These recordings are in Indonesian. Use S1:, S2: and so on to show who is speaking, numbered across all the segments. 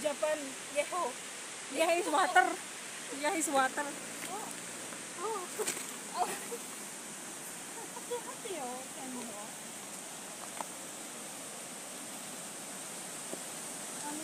S1: Japan Yeho.
S2: Yeah, is water. Yeah, is water.
S1: Oh. Oh. Hati-hati ya, kan ya. Ano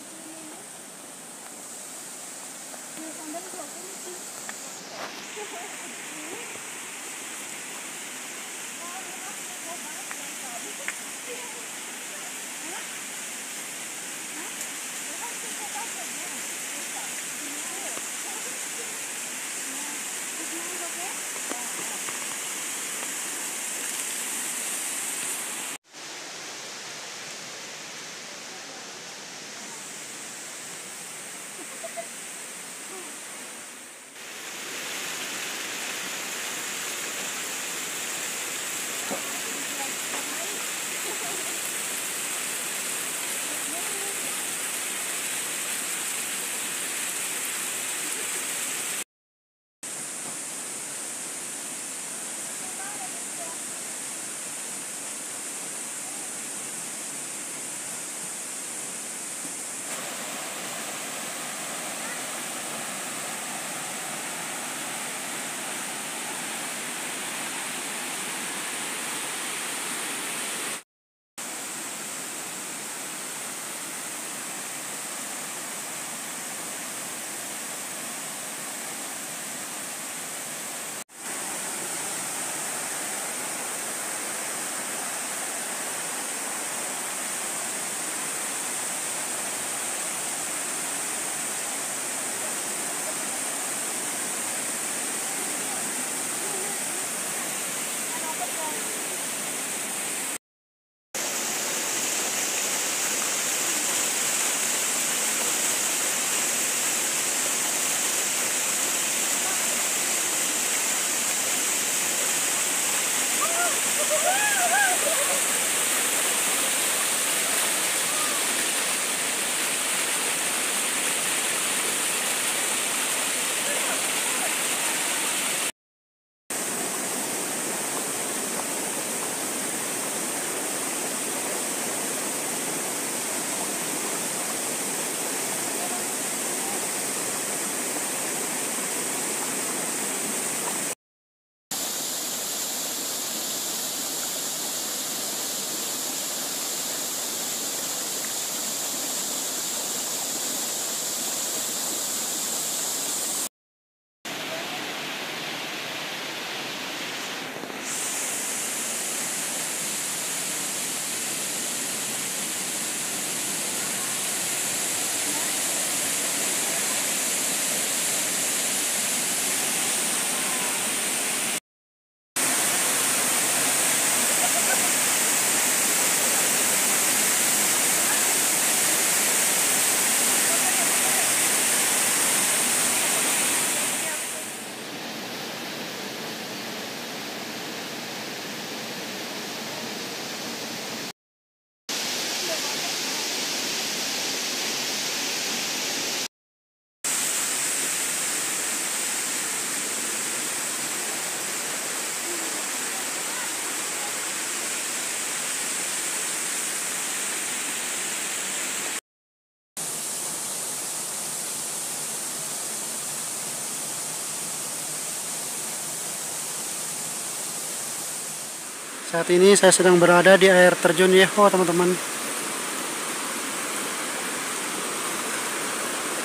S3: Saat ini saya sedang berada di air terjun Yeho, teman-teman.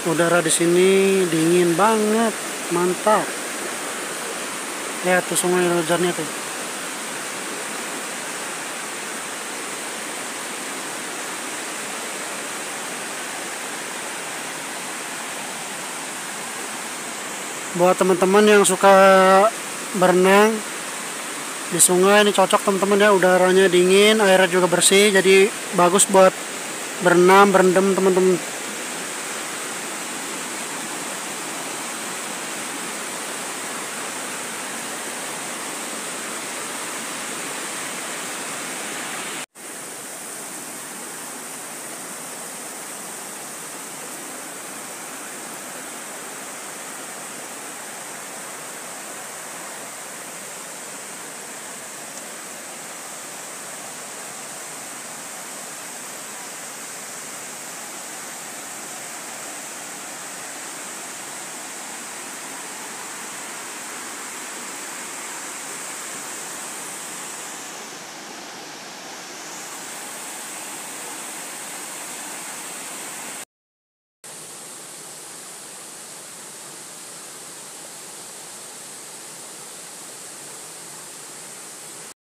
S3: Udara di sini dingin banget, mantap. Lihat tuh sungai jernih tuh. Buat teman-teman yang suka berenang, di sungai ini cocok teman-teman ya udaranya dingin airnya juga bersih jadi bagus buat berenam berendam teman-teman